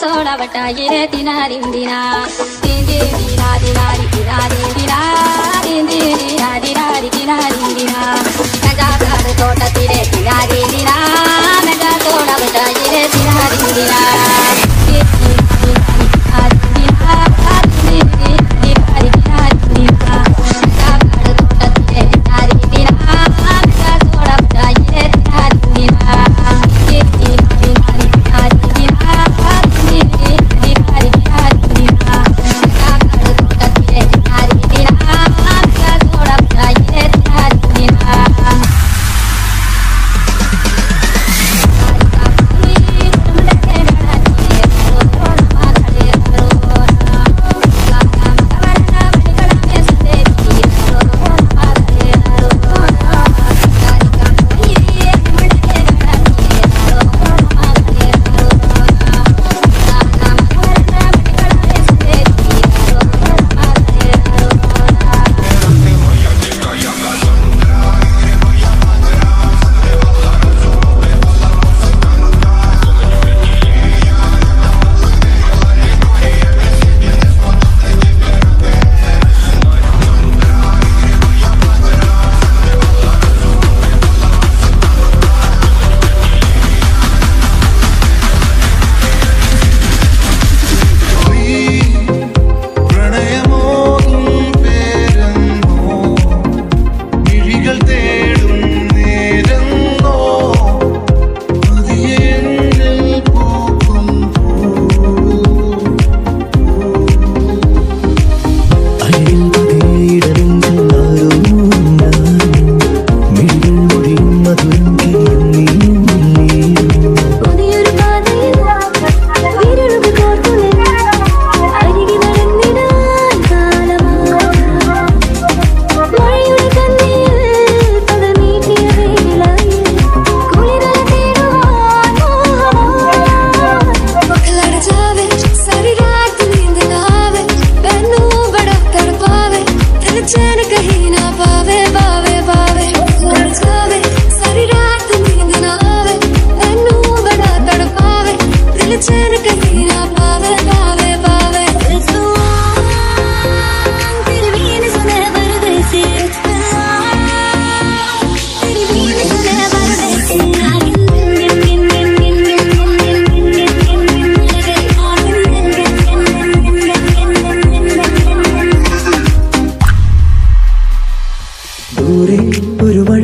சோழ வட்டாயிரே தினாரிந்தினா திந்தி தினா தினாரி தினாரி தினா தினாரிந்தினா கஜா தோட்டத்திலே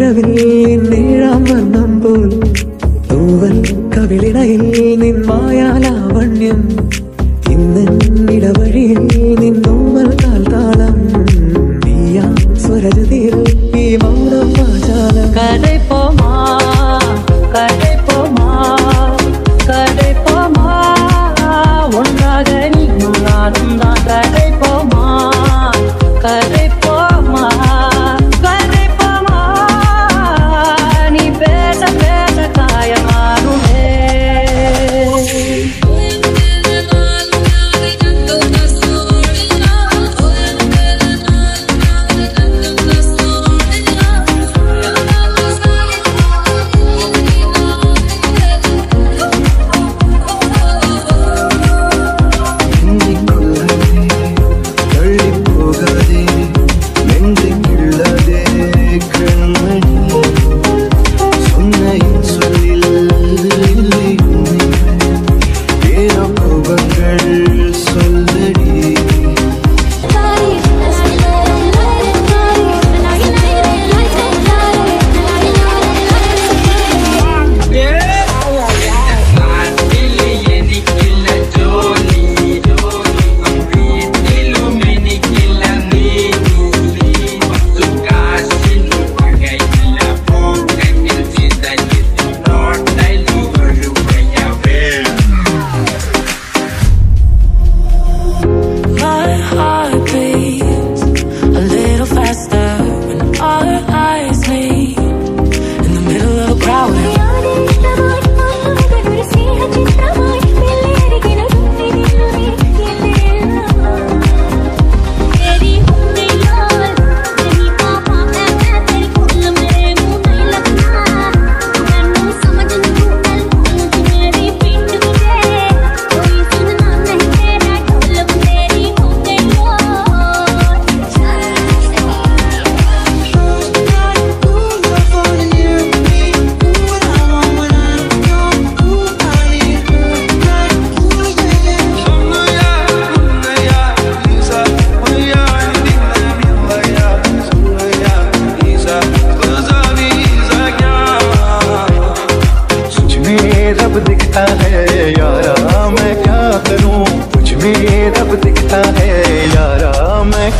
നിഴവിൽ നിന്നേഴാം തൂവൽ കവിളിടയിൽ നിൻ ഇന്ന് ഇടവഴിയിൽ നിന്നു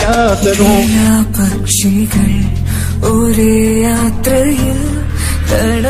क्या करूँ पक्षी कर उरे यात्र तड़ल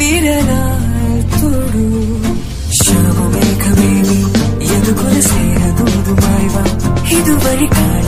അണിവിരലാൽ തൊടൂ ശ്യാമമേഘമേനി എതുകൊല സ്നേഹദൂതുമായി വാ ഇതുവഴി കാളിതീ